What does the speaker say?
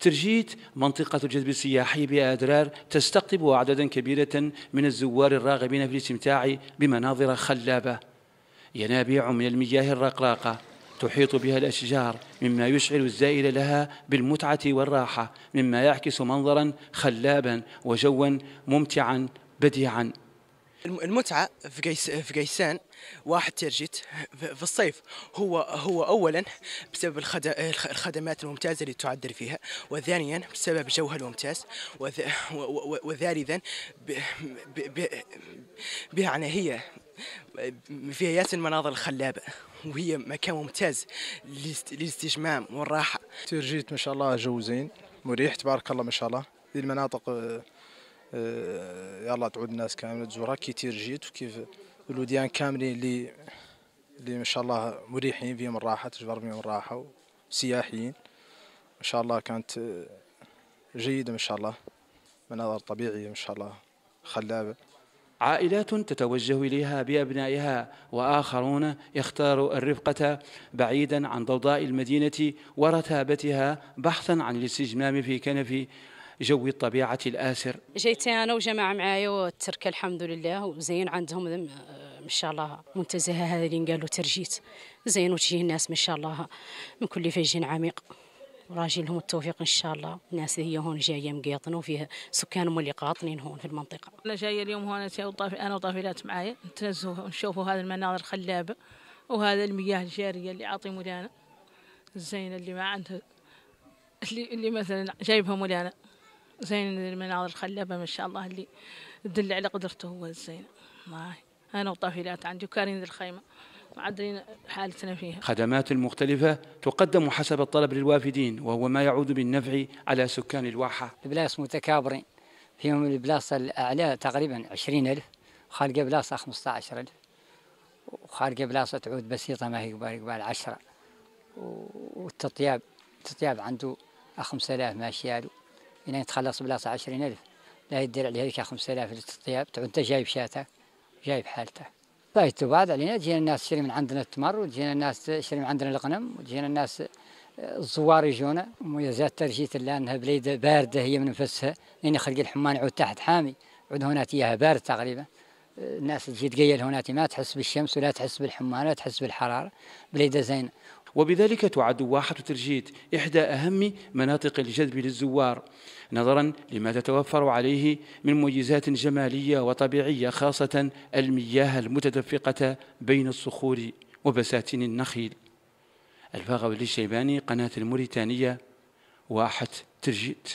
ترجيت منطقة الجذب السياحي بأدرار تستقطب أعدادا كبيرة من الزوار الراغبين في الاستمتاع بمناظر خلابة. ينابيع من المياه الرقراقة تحيط بها الأشجار مما يشعر الزائر لها بالمتعة والراحة مما يعكس منظرا خلابا وجوا ممتعا بديعا. المتعة في في قيسان واحد ترجت في الصيف. هو هو اولا بسبب الخدمات الممتازة اللي تعدل فيها وثانيا بسبب جوها الممتاز وثالثا بمعنى هي ياس المناظر الخلابة وهي مكان ممتاز للاستجمام والراحة. ترجيت ما شاء الله جو زين مريح تبارك الله ما شاء الله. المناطق يلا تعود الناس كاملة تزورها. كي ترجيت وكيف الوديان كاملين اللي اللي ما شاء الله مريحين فيهم الراحة تجبر فيهم الراحة وسياحيين. ما شاء الله كانت جيدة ما شاء الله. مناظر طبيعية ما شاء الله. خلابة. عائلات تتوجه إليها بأبنائها وآخرون يختار الرفقة بعيدا عن ضوضاء المدينة ورتابتها بحثا عن الاستجمام في كنف جو الطبيعة الآسر. جيت أنا وجماعة معايا والتركة الحمد لله. وزين عندهم ما شاء الله منتزهة هذا اللي قالوا ترجيت. زين وتجي الناس ما شاء الله من كل فج عميق. وراجي لهم التوفيق إن شاء الله. الناس هي هون جاية مقيطنه وفيها سكانهم اللي قاطنين هون في المنطقة. أنا جاية اليوم هون أنا وطافلات معايا. نتنزهوا ونشوفوا هذه المناظر الخلابه وهذا المياه الجارية اللي عاطي مولانا. الزينه اللي ما عندها اللي اللي مثلا جايبها مولانا. زين المناظر الخلابة ما شاء الله اللي تدل على قدرته هو الزين. الله أنا وطافلات عندي وكارين ذي الخيمة. معدلين حالتنا فيها. خدمات المختلفة تقدم حسب الطلب للوافدين وهو ما يعود بالنفع على سكان الواحة. البلاس متكابرين. فيهم البلاصة الأعلى تقريبا عشرين ألف خارجة بلاصة خمسة عشر ألف. وخارجة بلاصة تعود بسيطة ما هي قبال قبال عشرة. والتطياب التطياب عنده خمسة آلاف له إلى يتخلص بلاصة عشرين ألف. لا يدير عليها ذيك خمسة آلاف للطياب تعود أنت جايب شاتك جايب حالته. فايتوا بعد علينا جينا الناس تشتري من عندنا التمر وجينا الناس تشتري من عندنا الغنم وجينا الناس الزوار يجونا. مميزات ترجيت اللي أنها بليدة باردة هي من نفسها. لأن خلق الحمان يعود تحت حامي عود إياها بارد تقريبا. الناس تجي تقيل هناك ما تحس بالشمس ولا تحس بالحمان ولا تحس بالحرارة. بليدة زينة. وبذلك تعد واحة ترجيت إحدى أهم مناطق الجذب للزوار نظرا لما تتوفر عليه من مميزات جمالية وطبيعية خاصة المياه المتدفقة بين الصخور وبساتين النخيل. الفاغة الشيباني قناة الموريتانية واحة ترجيت.